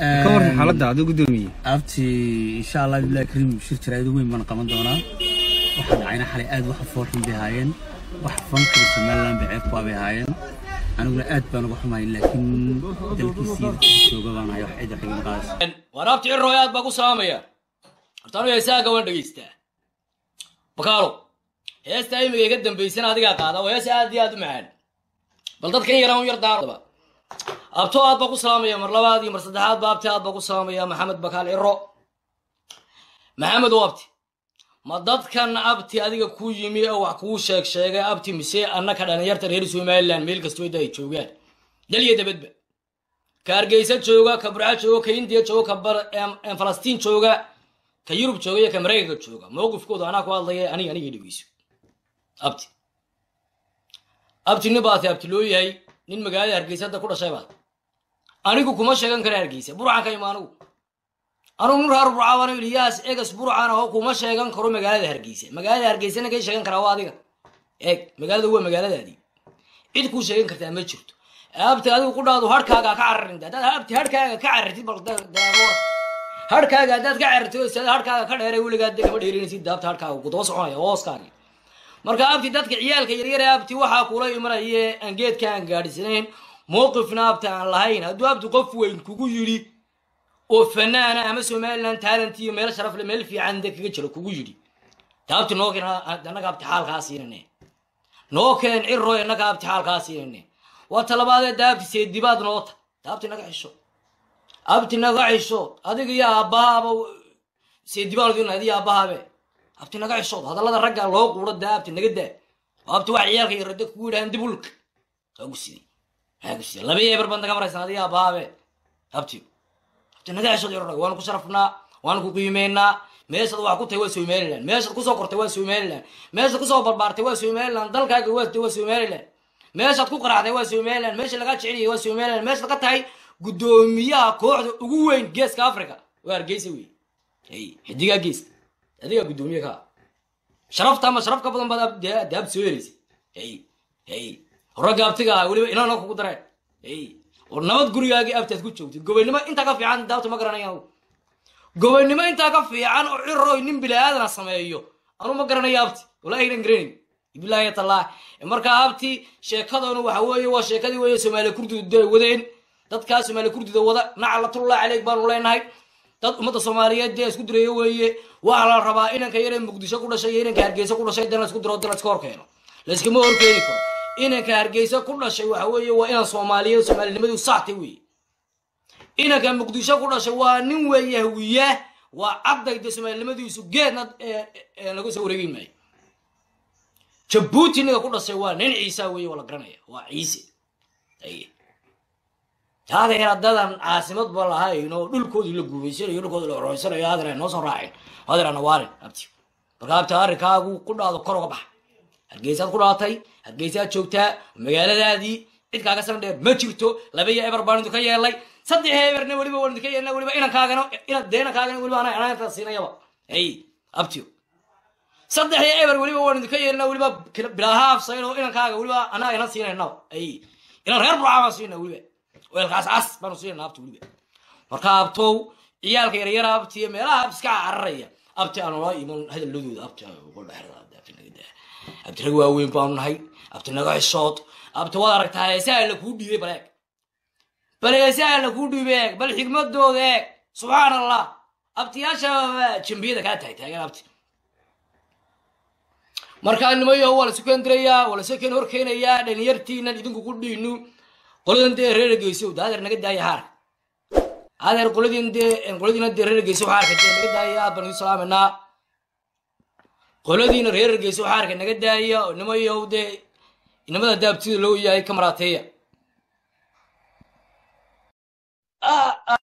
xaaladda aduu guddoomiye abti insha allah bilahi kariim shir jaraa'id weyn baan qaban doonaa. Waxaa dhacayna xalay aad wax foolxun bay ahaayeen wax fankada somaliland bay ceeb ku abay ahaayeen aniguna aad baan uga xumahay laakiin dalkiisii jooga baan ahay wax cid wax igama qaadayso waan abti cirroy aad baa ku salaamaya hortaanu heesaaga waan dhegaystaa bakaalo heesta imiga iga dambaysana adigaa qaada waa hees aad iyo aad u macaan. Bal dadkan yaraan u yar daardaba abto aad baa ku salaamaya mar labaad iyo mar saddexaad ba abti aad baa ku salaamaya maxamed bakaal cirro maxamed oo abti. Ma dadkan abti adiga ku yimi oo wax kuu sheeg sheegay abti mise annaka dhalinyarta reer somaliland meel kastoo inta ay joogaan dalya dabadba ka hargeysa jooga ka burca jooga ka indiya jooga ka falastiin jooga ka yurub jooga iyo ka maraykanka jooga. Mowqifkooda anaa ku hadlaya aniga aniga dhegeyso. Abti. Abti nin baati abti loo yahay nin magaalada hargeysa hadda ku dhashay baad anigu kuma sheegan kara hargeysa burcan ka ima anigu anugu nin reer burcabana ilyaas egas burcan oo kuma sheegan karo magaalada hargeysa magaalada hargeysana kay sheegan karaa waa adiga eeg magaalada waa magaaladaadii cid kuu sheegan kartaa ma jirto abti adigu ku dhaado harkaaga ka cararin haddaad abti harkaaga ka carartid bal daawar harkaaga haddaad ka carartid oo istaada harkaaga ka dheeray weligaa dee kama dheerinaysid daabta harkaaga ku daba soconaya hooskaagi marka abti dadka ciyaalka yaryar ee abti waxaa kula imanaya aan geedka aan gaadhisanayn mowqifna abti aan lahayn. Hadduu abti qof weyn kugu yidhi oo fanaana ama somaliland talent iyo meel sharaf le meel fiican de kaga jiro kugu yidhi. Taabti noo keen annaga abti xaalkaa siinane noo keen ciro annaga abti xaalkaa waa talabaadee daabti seedibaad noota daabti naga xisho. Abti naga xisho. Adiga iyo aabbahaaba seedibaanudin adiyo aabbahabe abti naga xishood hadallada ragga loo quuro daa abti naga daa. Abti wax ciyaalka iyo rado yidhahan dib ulka waa gusiday maxaa gusiday laba yeebar baad naga maraysan adiyo aabbahabe abti. Abti naga xishood yaro waanu ku sharafnaa waanu ku qiimeynaa. Meeshaad wax ku tahay waa somaliland meeshaad ku soo kortay waa somaliland meeshaad ku soo barbaartay waa somaliland dalkaaga waatay waa somaliland meeshaad ku qaraxday waa somaliland meesha lagaa jeceliyay waa somaliland meeshaad ka tahay guddoomiyaha kooxda ugu weyn geeska africa waa hargeysa wey xidigaa geeska adigaa guddoomiye ka. Ah. sharafta ama ka badan baad dee abti soo helaysay hey hey ragga abtiga ah weliba inana kugu dareen hey war nabad gurigaagii abtaad ku joogtid gobaynimo intaa ka fiican daabta ma garanaya anugu gobaynimo intaa ka fiican oo ciroy nin bilaaadana sameeyo. Anu ma garanayo abti walaahi inan garanayn. Bilaahi tallah marka abti sheekadanu waxa weeye waa sheekadii weeye soomaaliya kurdidu ay wadeen dadkaa soomaaliya kurdida wada naclatullah caleyk baanu leenahay dad ummadda soomaaliyeed dee isku direeyo weeye. Waxaa la rabaa inanka yaree muqdisho ku dhashay iyo inanka hargeysa ku dhashay dan la isku diro dan laiska horkeeno. Layskama horkeeni karo. Inanka hargeysa ku dhashay waxa weeye waa inan soomaaliyeed soomaalinimadu saxtay weeye. Inanka muqdisho ku dhashay waa nin weeye hawiya waa cadday dee soomaalinimadiisu geedna ee- ee laga soo wareegi maayo. Jabuuti ninka ku dhashay waa nin ciisa weeye waa la garanaya waa ciise Aye. haadeer haddadan caasimad ba lahayn oo dhulkoodii la guubaysanayo dhulkoodii la oroysanayo haadeer ay noo soo raacin haadeer ana waarin abti marka abti arrinkaagu ku dhaado kor uga bax hargeysaad ku dhaatay hargeysaad joogtaa magaaladaadii cid kaaga san dheer ma jirto laba iyo eber baan idinka yeelay saddex eberna weliba waan idinka yeelna weliba inankaagana ina dee inankaagana weliba ana anaa siinayaba hey abtiyo saddex iyo eber weliba waan idinka yeelna weliba kila- bilaaha afsayn oo inankaaga weliba anaa ina siinayna ay inan reer burcaa baan siinaa weliba weelkaas cas baanu siinayna abti weliba marka abtow ciyaalka yaryara abti iyo meelaha abti iska cararaya abti aan noo iman hadalladooda abti rag waaweyn baanu nahay abti naga xishood abti waad aragtaa heesaha la kuu dhiibay bal eeg. Bal heesaha la kuu dhiibay eeg bal xigmadooda eeg subxaan allah abtiyaasha jambiyada kaa tahay taagan abti markaa nimayo waa lasu keendirayaa waa lasu keen horkeenayaa dhalinyartiinan idinku ku dhiinu qoladan dee reer geyso da adeer naga daaya haarka adeer qoladin dee qoladiina dee reer geyso haarka dee naga daaya aad baan isu salaamanaa qoladiina reer geyso haarka naga daaya oo nimayo dee inamada daabtida loo yahay ka maraateeya